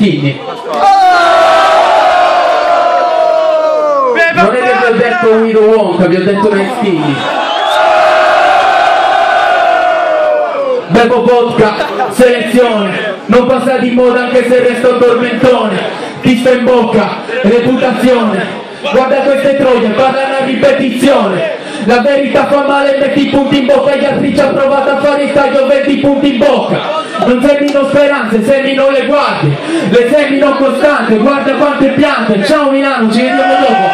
Skinny. Non è che vi ho detto Willow Wonka, vi ho detto Skinny. Bevo vodka, selezione, non passa di moda anche se resto tormentone, ti sta in bocca, reputazione, guarda queste troie, parlano a ripetizione, la verità fa male, metti i punti in bocca, gli altri ci hanno provato taglio, 20 punti in bocca, non semino speranze, semino le guardie, le semino costante, guarda quante piante, ciao Milano, ci vediamo dopo.